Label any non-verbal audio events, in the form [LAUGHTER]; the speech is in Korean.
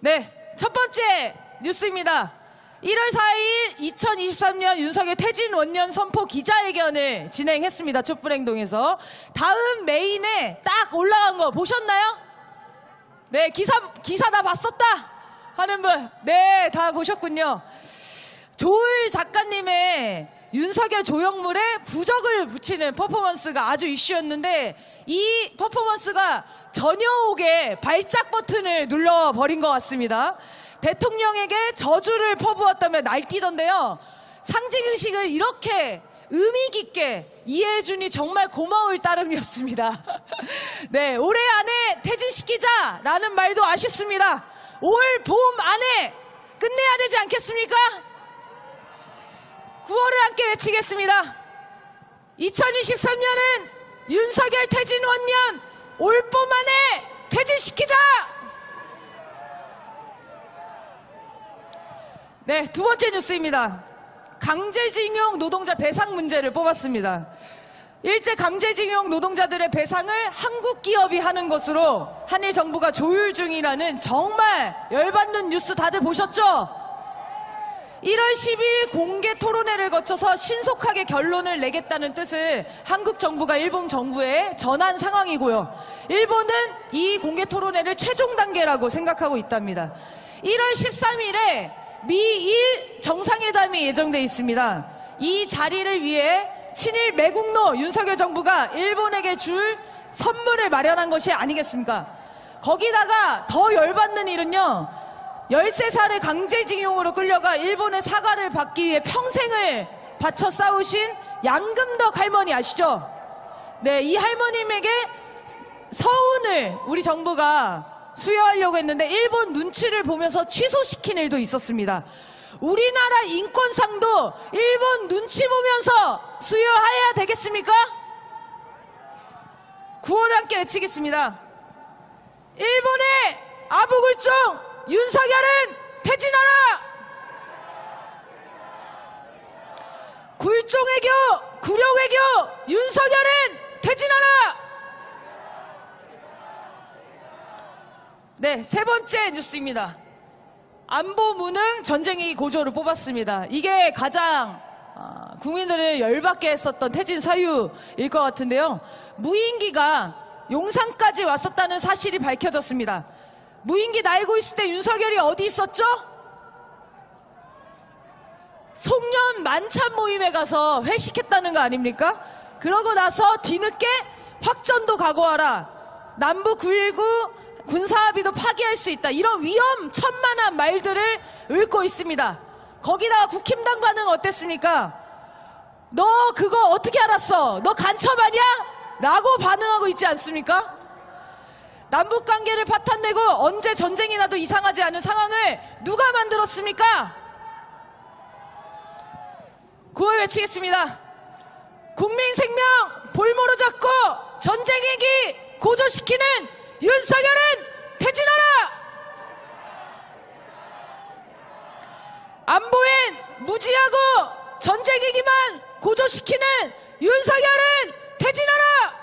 네, 첫 번째 뉴스입니다. 1월 4일 2023년 윤석열 퇴진 원년 선포 기자회견을 진행했습니다. 촛불행동에서. 다음 메인에 딱 올라간 거 보셨나요? 네, 기사, 기사 다 봤었다! 하는 분. 네, 다 보셨군요. 조을 작가님의 윤석열 조형물에 부적을 붙이는 퍼포먼스가 아주 이슈였는데 이 퍼포먼스가 전혀옥의 발작 버튼을 눌러버린 것 같습니다. 대통령에게 저주를 퍼부었다며 날뛰던데요. 상징의식을 이렇게 의미 깊게 이해해주니 정말 고마울 따름이었습니다. [LAUGHS] 네, 올해 안에 퇴진시키자라는 말도 아쉽습니다. 올 봄 안에 끝내야 되지 않겠습니까? 9월을 함께 외치겠습니다. 2023년은 윤석열 퇴진 원년 올봄 안에 퇴진시키자! 네, 두 번째 뉴스입니다. 강제징용 노동자 배상 문제를 뽑았습니다. 일제 강제징용 노동자들의 배상을 한국 기업이 하는 것으로 한일 정부가 조율 중이라는 정말 열받는 뉴스 다들 보셨죠? 1월 10일 공개 토론회를 거쳐서 신속하게 결론을 내겠다는 뜻을 한국 정부가 일본 정부에 전한 상황이고요. 일본은 이 공개 토론회를 최종 단계라고 생각하고 있답니다. 1월 13일에 미일 정상회담이 예정돼 있습니다. 이 자리를 위해 친일 매국노 윤석열 정부가 일본에게 줄 선물을 마련한 것이 아니겠습니까? 거기다가 더 열받는 일은요. 13살의 강제징용으로 끌려가 일본의 사과를 받기 위해 평생을 바쳐 싸우신 양금덕 할머니 아시죠? 네, 이 할머님에게 서운을 우리 정부가 수여하려고 했는데 일본 눈치를 보면서 취소시킨 일도 있었습니다. 우리나라 인권상도 일본 눈치 보면서 수여해야 되겠습니까? 9월에 함께 외치겠습니다. 일본의 아부굴종 윤석열은 퇴진하라! 굴종외교, 구려외교 윤석열은 퇴진하라! 네, 세 번째 뉴스입니다. 안보 무능 전쟁이 고조를 뽑았습니다. 이게 가장 아, 국민들을 열받게 했었던 퇴진 사유일 것 같은데요. 무인기가 용산까지 왔었다는 사실이 밝혀졌습니다. 무인기 날고 있을 때 윤석열이 어디 있었죠? 송년 만찬 모임에 가서 회식했다는 거 아닙니까? 그러고 나서 뒤늦게 확전도 각오하라. 남부 919 군사합의도 파기할 수 있다. 이런 위험천만한 말들을 읊고 있습니다. 거기다가 국힘당 반응 어땠습니까? 너 그거 어떻게 알았어? 너 간첩 아니야? 라고 반응하고 있지 않습니까? 남북 관계를 파탄내고 언제 전쟁이 나도 이상하지 않은 상황을 누가 만들었습니까? 구호 외치겠습니다. 국민 생명 볼모로 잡고 전쟁 얘기 고조시키는 윤석열은 퇴진하라! 안보엔 무지하고 전쟁 얘기만 고조시키는 윤석열은 퇴진하라!